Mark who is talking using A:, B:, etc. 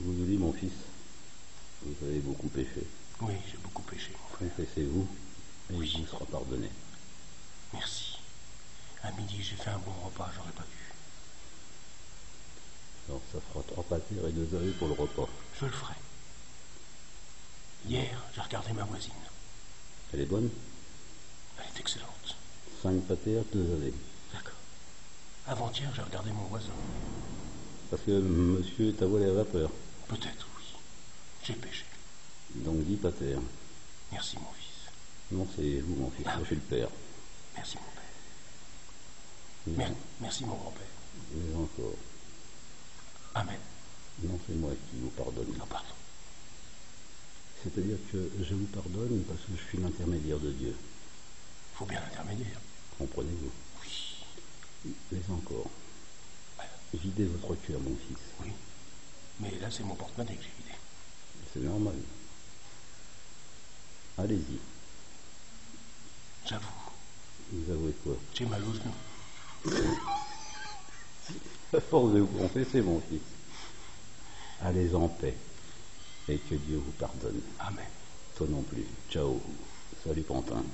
A: vous vous dites, mon fils, vous avez beaucoup péché.
B: Oui, j'ai beaucoup péché, mon frère.
A: Confessez-vous, et
B: Oui.
A: vous sera pardonné.
B: Merci. À midi, j'ai fait un bon repas, j'aurais pas dû.
A: Alors ça fera trois pâtés et deux œufs pour le repas.
B: Je le ferai. Hier, j'ai regardé ma voisine.
A: Elle est bonne?
B: Elle est excellente.
A: Cinq pâtés, deux œufs.
B: D'accord. Avant-hier, j'ai regardé mon voisin.
A: Parce que monsieur est à voler à vapeur.
B: Peut-être, oui. J'ai péché.
A: Donc dix pâtés.
B: Merci, mon fils.
A: Non, c'est vous, mon fils.
B: Ah.
A: Moi, je suis le père.
B: Merci, mon père. Mer- Merci, mon grand-père.
A: mais encore.
B: Amen.
A: Non, c'est moi qui vous pardonne.
B: Oh, pardon.
A: C'est-à-dire que je vous pardonne parce que je suis l'intermédiaire de Dieu.
B: Faut bien l'intermédiaire.
A: Comprenez-vous?
B: Oui.
A: Mais encore. Videz votre cœur, mon fils.
B: oui. Mais là, c'est mon porte-monnaie que j'ai vidé.
A: C'est normal. Allez-y.
B: J'avoue.
A: Vous avouez quoi?
B: J'ai mal aux genoux.
A: À force de vous confesser, mon fils. Allez en paix. Et que Dieu vous pardonne.
B: Amen.
A: Toi non plus. Ciao. Salut Pantin.